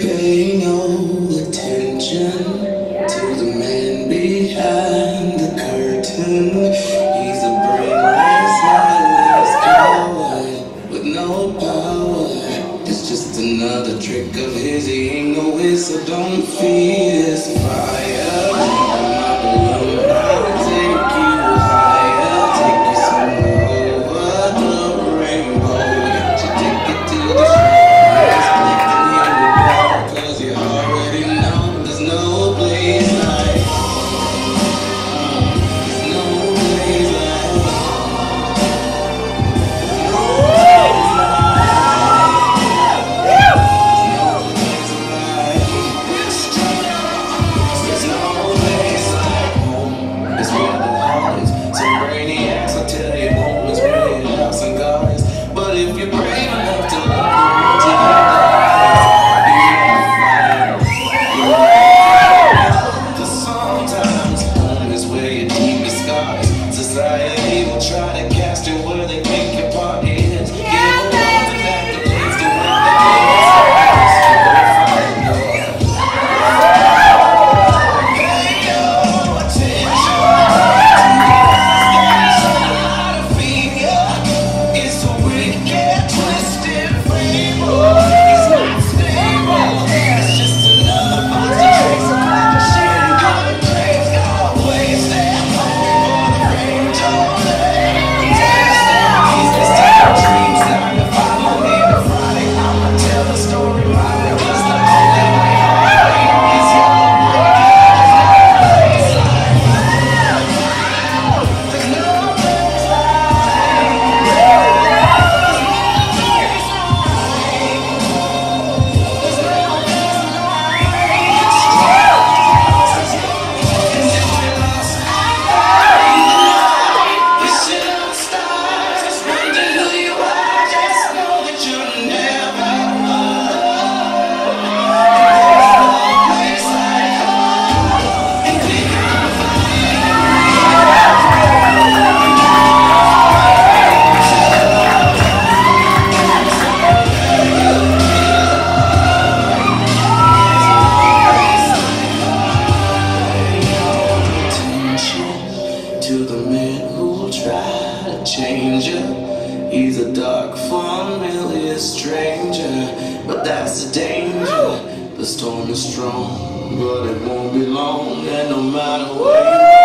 Paying no attention to the man behind the curtain. He's a brainless, coward with no power. It's just another trick of his. He ain't no whistle, don't feed his. They will try to cast it where they changer. He's a dark, familiar stranger, but that's the danger. The storm is strong, but it won't be long, and no matter what.